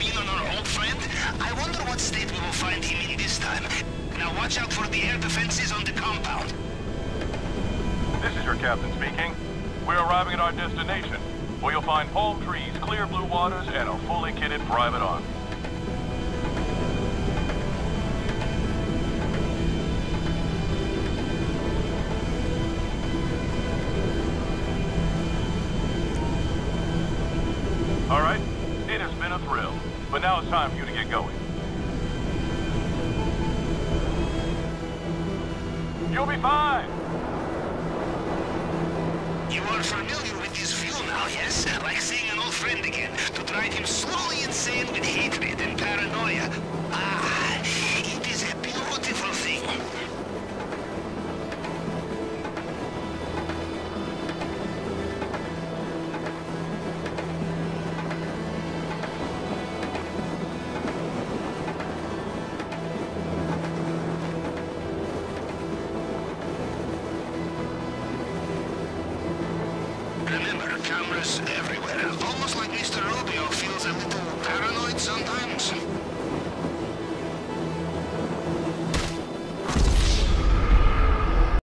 bean on our old friend? I wonder what state we will find him in this time. Now watch out for the air defenses on the compound. This is your captain speaking. We're arriving at our destination, where you'll find palm trees, clear blue waters, and a fully kitted private army. All right, it has been a thrill, but now it's time for you to get going. You'll be fine. You are familiar with this view now, yes? Like seeing an old friend again, to drive him slowly Everywhere.